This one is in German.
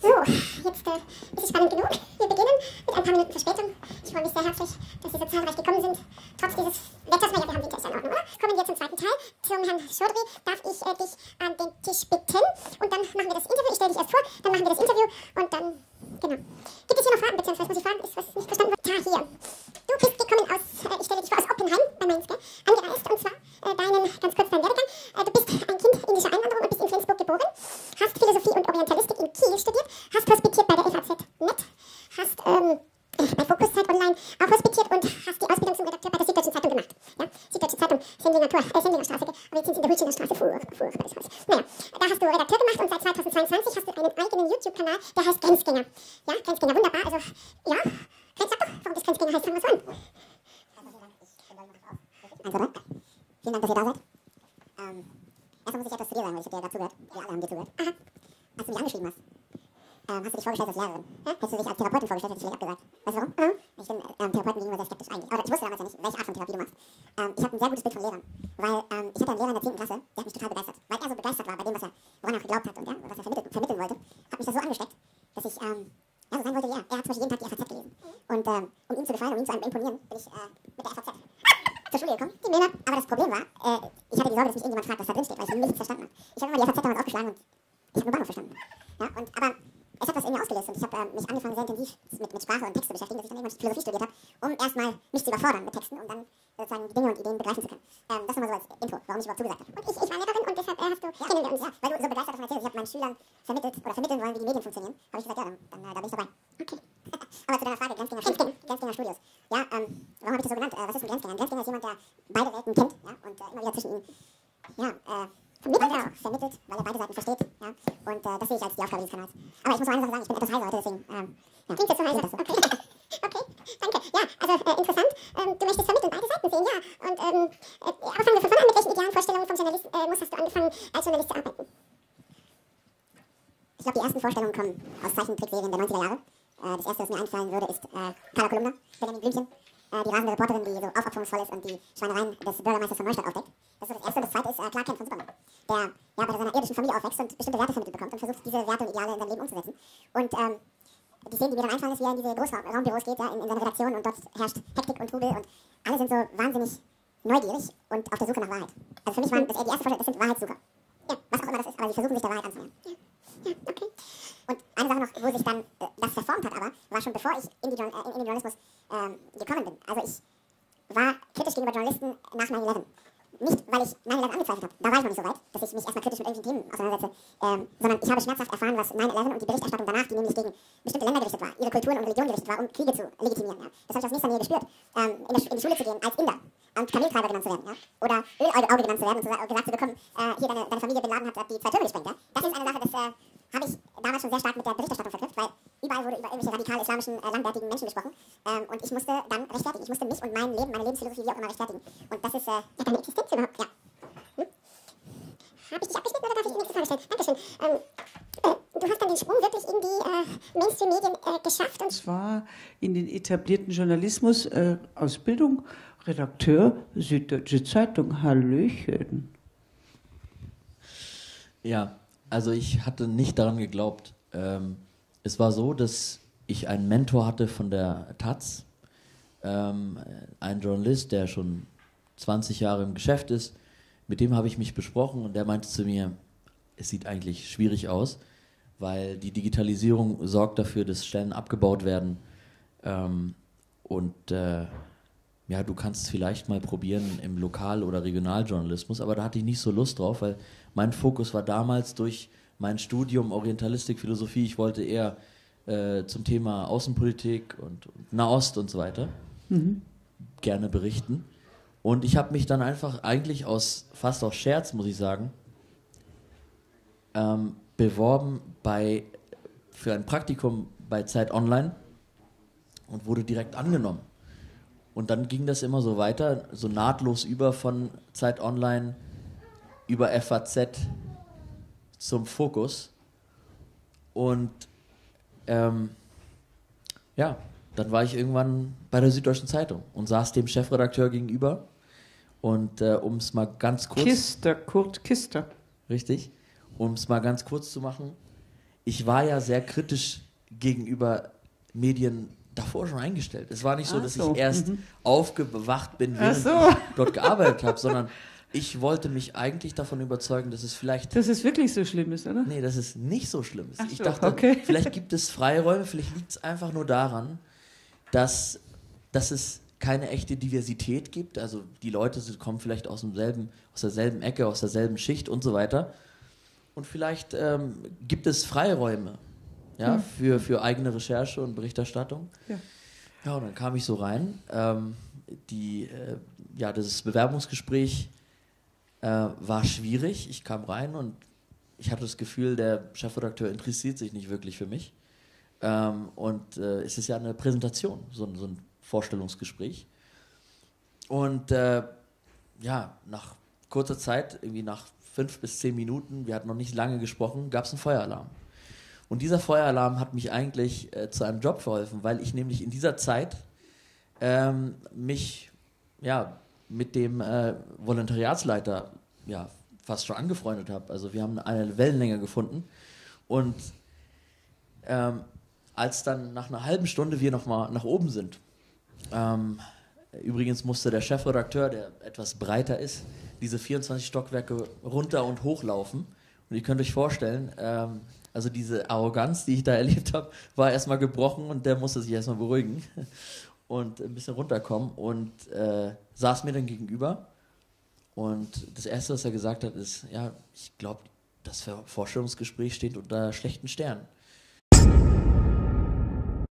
So, jetzt äh, ist es spannend genug. Wir beginnen mit ein paar Minuten Verspätung. Ich freue mich sehr herzlich, dass Sie so zahlreich gekommen sind. Trotz dieses Wetters, naja, wir haben Winter, ist ja in Ordnung, oder? Kommen wir zum zweiten Teil. Zum Herrn Chaudry darf ich äh, dich an den Tisch bitten. Und dann machen wir das Interview. Ich stelle dich erst vor, dann machen wir das Interview und dann, genau. Gibt es hier noch Fragen, beziehungsweise muss ich fragen, ist was nicht verstanden wird? Ja, hier. Du bist gekommen aus, äh, ich stelle dich vor, aus Oppenheim bei Mainz, gell? Angereist und zwar äh, deinen, ganz kurz deinen Werdegang. Äh, du bist ein Kind indischer Einwanderung und bist in Flensburg geboren. Hast Philosophie und Orientalistik in Kiel studiert. Hast hospitiert bei der FAZ Net. Hast, ähm, bei Fokuszeit Online auch hospitiert und hast die Ausbildung zum Redakteur bei der Süddeutschen Zeitung gemacht. Ja? Süddeutsche Zeitung, Sendlinger Tor, äh, Sendlinger Straße, aber jetzt sind sie in der Hulschiner Straße, furchtbar, furchtbar das. Naja, da hast du Redakteur gemacht und seit 2022 hast du einen eigenen YouTube-Kanal, der heißt Grenzgänger. Ja, Grenzgänger, wunderbar, also, ja, Grenz, sag doch, warum das Grenzgänger heißt, fangen wir so an. Also, ne? Vielen Dank, dass ihr da seid. Ähm, erstmal muss ich etwas zu dir sagen, weil ich habe dir ja gerade zugehört. Wir alle haben dir zugehört. Aha. Als du mich angeschrieben hast, ähm, hast du dich vorgestellt als Lehrerin. Ja? Hättest du dich als Therapeutin vorgestellt, hätte ich vielleicht abgesagt. Weißt du warum? Mhm. Ich bin ähm, Therapeuten gegenüber sehr skeptisch eigentlich. Oder ich wusste damals ja nicht, welche Art von Therapie du machst. Ähm, ich habe ein sehr gutes Bild von Lehrern. Weil ähm, ich hatte einen Lehrer in der 10. Klasse, der hat mich total begeistert. Weil er so begeistert war bei dem, was er, woran er geglaubt hat und ja, was er vermitteln, vermitteln wollte, hat mich das so angesteckt, dass ich ähm, ja, so sein wollte wie er. Er hat zum Beispiel jeden Tag die FAZ gelesen. Und um ihm zu gefallen, um ihm zu imponieren, bin ich äh, mit der FAZ zur Schule gekommen, die Männer. Aber das Problem war, äh, ich hatte die Sorge, dass mich irgendjemand fragt, was da drin steht, weil ich nichts verstanden habe. Ich habe immer die FAZ damals aufgeschlagen und ich habe nur Bahnhof verstanden. Ja, und, aber es hat was in mir ausgelöst und ich habe äh, mich angefangen, sehr intensiv mit, mit Sprache und Text zu beschäftigen, dass ich dann irgendwann Philosophie studiert habe, um erstmal mich zu überfordern mit Texten und dann sozusagen die Dinge und Ideen begreifen zu können. Ähm, das nochmal so als Intro, warum ich überhaupt zugesagt habe. Und ich, ich war Lehrerin und deshalb äh, hast du ja, kennengelernt. Ja, weil du so begeistert davon erzählst, ich habe meinen Schülern vermittelt oder vermitteln wollen, wie die Medien funktionieren, habe ich gesagt, ja, dann, dann äh, da bin ich dabei. Okay. Aber zu deiner Frage, Grenzgänger, Grenzgänger, Grenzgänger Studios. Ja, ähm, warum habe ich das so genannt? Äh, was ist ein Grenzgänger? Ein Grenzgänger ist jemand, der beide Welten kennt ja, und äh, immer wieder zwischen ihnen ja, äh, vermittelt, auch, vermittelt, weil er beide Seiten versteht. Ja, und äh, das sehe ich als die Aufgabe dieses Kanals. Aber ich muss noch eine Sache sagen, ich bin etwas heiser heute, deswegen ähm, ja, klingt jetzt so heiser. Okay. okay, danke. Ja, also äh, interessant. Ähm, du möchtest vermitteln, beide Seiten sehen, ja. Und ähm, äh, aber fangen wir von vorne an, mit welchen idealen Vorstellungen vom Journalismus hast du angefangen, als Journalist zu arbeiten? Ich glaube, die ersten Vorstellungen kommen aus Zeichentrickserien der 90er Jahre. Äh, das erste, was mir einfallen würde, ist äh, Carla Kolumna, Benjamin Blümchen, äh, die rasende Reporterin, die so aufopferungsvoll ist und die Schweinereien des Bürgermeisters von Neustadt aufdeckt. Das ist das erste. Und das zweite ist äh, Clark Kent von Superman, der ja, bei seiner irdischen Familie aufwächst und bestimmte Werte vermittelt bekommt und versucht, diese Werte und Ideale in seinem Leben umzusetzen. Und ähm, die Szenen, die mir dann einfallen, ist, wie er in diese Großraumbüros geht, ja, in, in seine Redaktion und dort herrscht Hektik und Trubel und alle sind so wahnsinnig neugierig und auf der Suche nach Wahrheit. Also für mich waren das die erste Vorstellung, das sind Wahrheitssucher. Ja, was auch immer das ist, aber sie versuchen sich der Wahrheit anzunähern. Ja. Ja, okay. Und eine Sache noch, wo sich dann äh, das verformt hat, aber war schon bevor ich in, die, äh, Journalismus ähm, gekommen bin. Also ich war kritisch gegenüber Journalisten nach 9-11. Nicht, weil ich 9-11 angezweifelt habe, da war ich noch nicht so weit, dass ich mich erstmal kritisch mit irgendwelchen Themen auseinandersetze, ähm, sondern ich habe schmerzhaft erfahren, was 9-11 und die Berichterstattung danach, die nämlich gegen bestimmte Länder gerichtet war, ihre Kulturen und Religionen gerichtet war, um Kriege zu legitimieren. Ja. Das habe ich aus nächster Nähe gespürt, ähm, in, in, die Schule zu gehen als Inder und Kameltreiber genannt zu werden, ja. oder Ölauge genannt zu werden und zu, gesagt zu bekommen, äh, hier deine, deine Familie Bin Laden hat die zwei Türme gesprengt. Ja. Das ist eine Sache, das äh, habe ich damals schon sehr stark mit der Berichterstattung verknüpft, weil überall wurde über irgendwelche radikal islamischen, äh, langwertigen Menschen gesprochen. Ähm, und ich musste dann rechtfertigen. Ich musste mich und mein Leben, meine Lebensphilosophie, wie auch immer rechtfertigen. Und das ist äh, ja, deine Existenz überhaupt. Ja. Hm? Habe ich dich abgeschnitten oder darf ich die nächste Frage stellen? Dankeschön. Ähm, äh, du hast dann den Sprung wirklich in die äh, Mainstream-Medien äh, geschafft. Und zwar in den etablierten Journalismus, äh, Ausbildung, Redakteur, Süddeutsche Zeitung, Hallöchen. Ja, also ich hatte nicht daran geglaubt. Ähm, es war so, dass ich einen Mentor hatte von der Taz, ähm, ein Journalist, der schon 20 Jahre im Geschäft ist. Mit dem habe ich mich besprochen und der meinte zu mir, es sieht eigentlich schwierig aus, weil die Digitalisierung sorgt dafür, dass Stellen abgebaut werden. Ähm, und äh, ja, du kannst es vielleicht mal probieren im Lokal- oder Regionaljournalismus, aber da hatte ich nicht so Lust drauf, weil mein Fokus war damals durch mein Studium Orientalistik, Philosophie, ich wollte eher äh, zum Thema Außenpolitik und, und, Nahost und so weiter mhm. gerne berichten. Und ich habe mich dann einfach eigentlich aus, fast aus Scherz, muss ich sagen, ähm, beworben bei, für ein Praktikum bei Zeit Online und wurde direkt angenommen. Und dann ging das immer so weiter, so nahtlos über von Zeit Online über FAZ zum Fokus. Und ähm, ja, dann war ich irgendwann bei der Süddeutschen Zeitung und saß dem Chefredakteur gegenüber. Und äh, um es mal ganz kurz. Kister, Kurt Kister. Richtig. Um es mal ganz kurz zu machen. ich war ja sehr kritisch gegenüber Medien davor schon eingestellt. Es war nicht so, Ach dass so, ich erst mhm. aufgewacht bin, während so. ich dort gearbeitet habe, sondern ich wollte mich eigentlich davon überzeugen, dass es vielleicht Dass es wirklich so schlimm ist, oder? Nee, dass es nicht so schlimm ist. Ach ich so, dachte, okay. vielleicht gibt es Freiräume, vielleicht liegt es einfach nur daran, dass, dass es keine echte Diversität gibt. Also die Leute kommen vielleicht aus, demselben, aus derselben Ecke, aus derselben Schicht und so weiter. Und vielleicht ähm, gibt es Freiräume ja, für, für eigene Recherche und Berichterstattung. Ja. Ja, und dann kam ich so rein. Ähm, die, äh, ja, das Bewerbungsgespräch äh, war schwierig. Ich kam rein und ich hatte das Gefühl, der Chefredakteur interessiert sich nicht wirklich für mich. Ähm, und äh, es ist ja eine Präsentation, so, ein- so ein Vorstellungsgespräch. Und äh, ja, nach kurzer Zeit, irgendwie nach fünf bis zehn Minuten, wir hatten noch nicht lange gesprochen, gab es einen Feueralarm. Und dieser Feueralarm hat mich eigentlich äh, zu einem Job verholfen, weil ich nämlich in dieser Zeit ähm, mich ja, mit dem äh, Volontariatsleiter ja, fast schon angefreundet habe. Also wir haben eine Wellenlänge gefunden. Und ähm, als dann nach einer halben Stunde wir nochmal nach oben sind, ähm, übrigens musste der Chefredakteur, der etwas breiter ist, diese 24 Stockwerke runter und hochlaufen. Und ihr könnt euch vorstellen, ähm, also diese Arroganz, die ich da erlebt habe, war erstmal gebrochen und der musste sich erstmal beruhigen und ein bisschen runterkommen und äh, saß mir dann gegenüber. Und das Erste, was er gesagt hat, ist, ja, ich glaube, das Vorstellungsgespräch steht unter schlechten Sternen.